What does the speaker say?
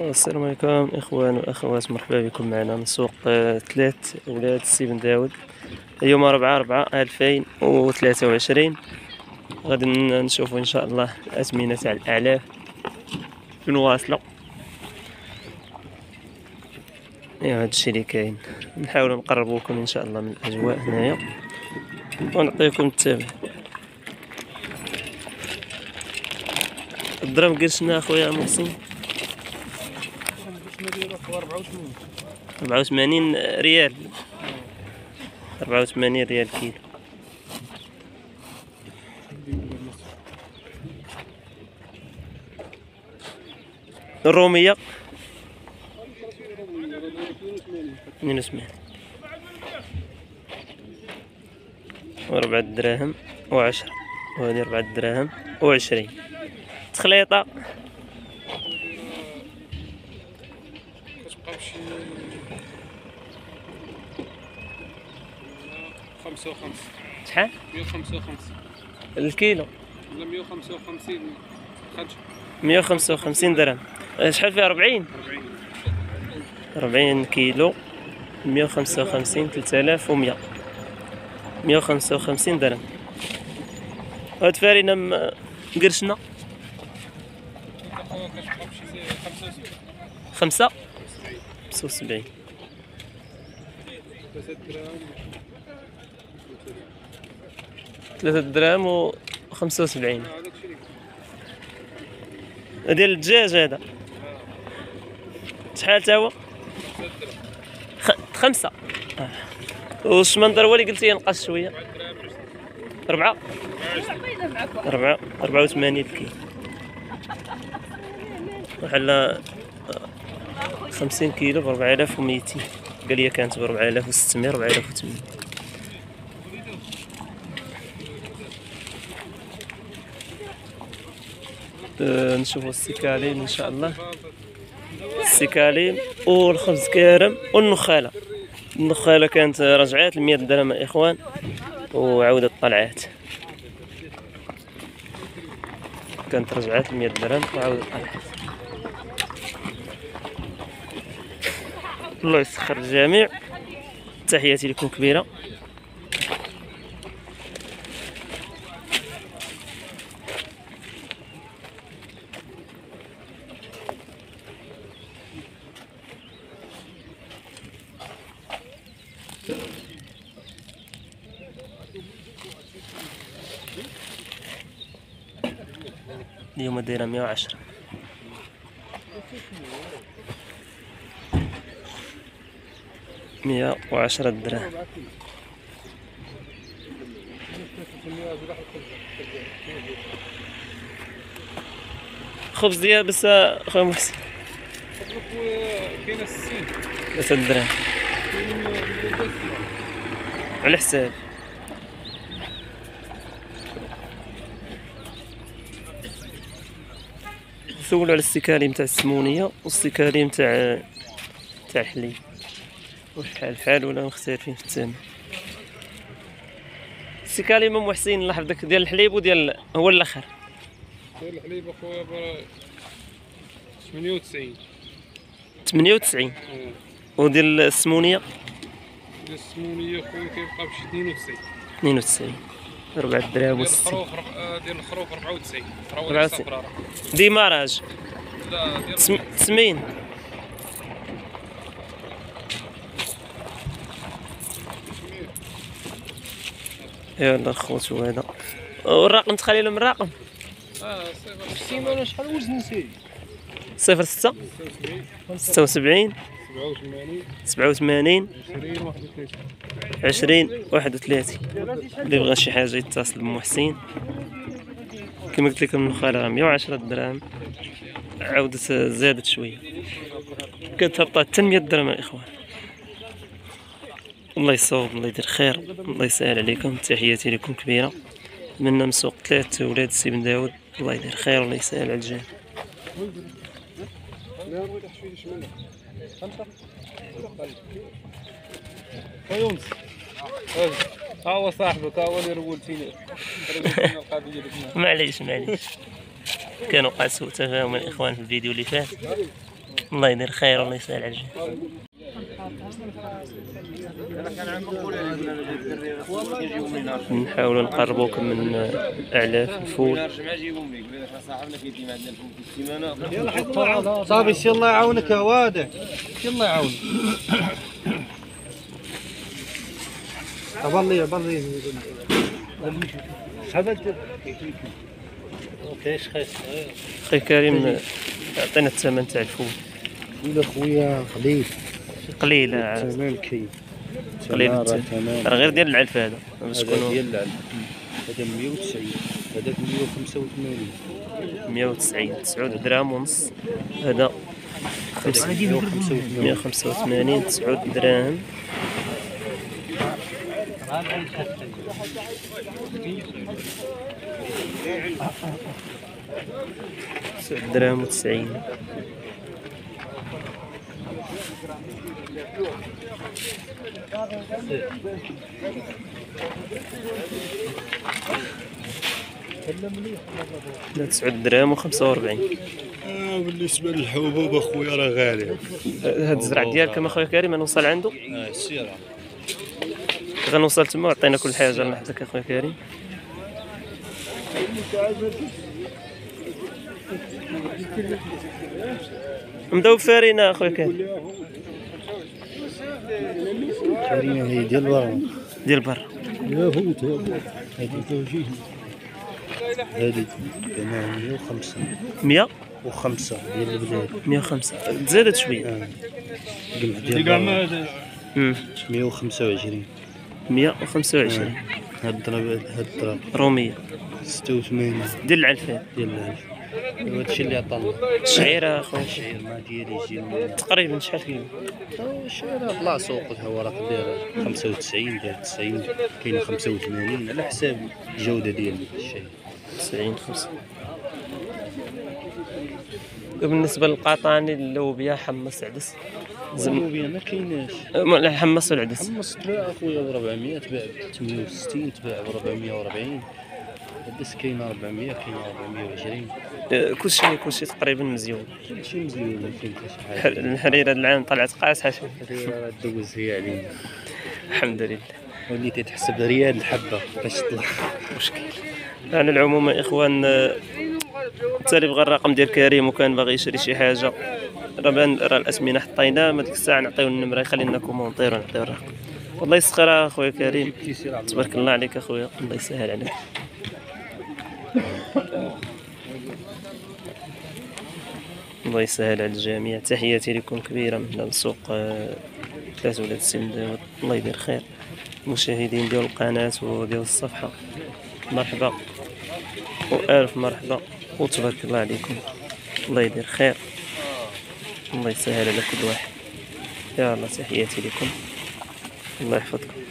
السلام عليكم إخوان وأخوات مرحبا بكم معنا من سوق آه، ثلاث ولاد السي بن داود. اليوم أربعة أربعة ألفين وثلاثة وعشرين. غادي ن- نشوفوا إن شاء الله الأثمنة تاع الأعلاف. فين واصلة؟ ايوا هادشي اللي كاين. نحاولوا نقربوا لكم إن شاء الله من الأجواء هنايا. ونعطيكم التابع. الدرهم قرشنا أخويا محسن 84 ريال. 84 ريال كيلو. الرومية. 82 وربعة دراهم وعشرة. وهذه ربعة دراهم وعشرين. تخليطة. بشي خمسة وخمسين شحال مية وخمسة وخمسين الكيلو. ولا مية وخمسة وخمسين. خرج. 155 درهم. آه، شحال فيها؟ 40 أربعين. 40 كيلو 155 3100 155 درهم. هاد فارينة م- قرشنا؟ كتبقى بشي خمسة وستين خمسة؟ 75 3 درهم و 75 ديال الدجاج هذا. شحال تا هو؟ 5 واش من ضروا اللي قلت لي نقص شوية. 4 4 84 كيلو. وحنا 50 كيلو ب 4200 قال لي كانت ب 4600 4800 آه، نشوفوا السيكاليم إن شاء الله. السيكاليم والخبز كارم والنخالة. النخالة كانت رجعات ل 100 درهم إخوان. وعاودت طلعات كانت رجعات ل 100 درهم وعاودت طلعات الله يسخر الجميع. تحياتي لكم كبيرة. اليوم دايره 110 مية وعشرة دراهم خبز ديال بس خويا محسن. ثلاثة دراهم على حساب. سولوا على السكاليم تاع السمونية والسكاليم تاع تاع الحليب. بحال بحال ولا مختلفين في الثمن السكاليم ام حسين الله يحفظك ديال الحليب وديال هو الأخر. ديال الحليب أخويا برا ثمانية وتسعين. 98 وديال السمونية؟ ديال السمونية أخويا كيبقى بشي وتسعين. 92 4 دراهم ديال و60 الخروف رب- آه، ديال الخروف ربعة وتسعين. ربعة خروف وتسعين. صفراء ديماراج لا ديال تسم- تسمين. يلا خوتو هذا. والرقم تخلي لهم الرقم آه صفر السيمانة شحال وزن نسيت صفر ستة. ستة وسبعين. سبعة وثمانين. عشرين واحد وثلاثين. اللي بغى شي حاجة يتصل بمحسن. كما قلت لكم النخالة راه مية وعشرة دراهم. عودت زادت شوية. كانت هبطات حتى مية درهم يا إخوان. الله يصوب الله يدير خير الله يسهل عليكم. تحياتي لكم كبيرة. منا من سوق ثلاث ولاد السي بن داود الله يدير خير والله يسهل على الجميع. يونس ها هو صاحبك ها هو اللي رول فينا. معليش معليش. كانوا قاد سوء تفاهم الإخوان في الفيديو اللي فات. الله يدير خير والله يسهل على الجميع. نحاولوا نقربوكم من اعلاف الفول. صافي سي الله يعاونك يا وادع. سي الله يعاونك كاش خيس أخي كريم عطينا الثمن تاع الفول. خويا قليل قليل. تمام كاين قليل. راه غير ديال العلف هذا. باش تكونوا ديال العلم هذا 190 هذاك 185 190 9 دراهم ونص. هذا هذاك 185 185 9 دراهم تسعة دراهم وتسعين. تسعة دراهم وخمسة وأربعين. آه بالنسبة للحبوب أخويا راه غالي. هاد الزرع ديالك أخويا كريم نوصل عنده؟ آه السيره غنوصل تما وعطينا كل حاجة يحفظك أخويا كريم. نبداو بفارينة اخويا كريمه هي ديال برا. ديال برا. لا هذه توجيه. هذه أنا 105 100 وخمسة ديال البلاد. 105 تزادت شوية. آه. قمح ديال برا. امم 125 125 هاد الضرب رومية. 86 ديال العلفان ديال العلف هادشي اللي عطانا الشعيره اخويا الشعير ما ديالي من- تقريبا شحال آه، الشعير بلا سوق. هو راه داير 95 داير 90 كاين 85 على حساب الجودة ديال الشعير 90 5 وبالنسبة للقطاني اللوبيا حمص عدس. زم... زموبيا ما كايناش. أه، لا حمص والعدس حمص تباع أخويا ب 400 تباع ب 860 تباع ب 440 الدس كاين 400 كاين 420 أه، كلشي كلشي تقريبا مزيون. كلشي مزيان ما كاين حتى شي حاجة. الحريرة العام طلعت قاصحه شوف راه دوز هي علينا. الحمد لله. وليتي تحسب ريال الحبة باش تطلع. مشكل. على العموم يا إخوان حتى اللي بغى الرقم ديال كريم وكان باغي يشري شي حاجة. راه راه الاثمنه حطيناه ما ديك الساعة نعطيو النمرة يخلي لنا commentaire ونعطيو الرقم. والله يسخر أخويا كريم. تبارك الله عليك أخويا الله يسهل عليك. الله يسهل على الجميع. تحياتي لكم كبيرة من السوق آه، ثلاثة ولاد السند الله يدير خير. مشاهدين ديال القناة وديال الصفحة مرحبا. وألف مرحبا. وتبارك الله عليكم الله يدير خير. الله يسهل على كل واحد. يا الله تحياتي لكم. الله يحفظكم.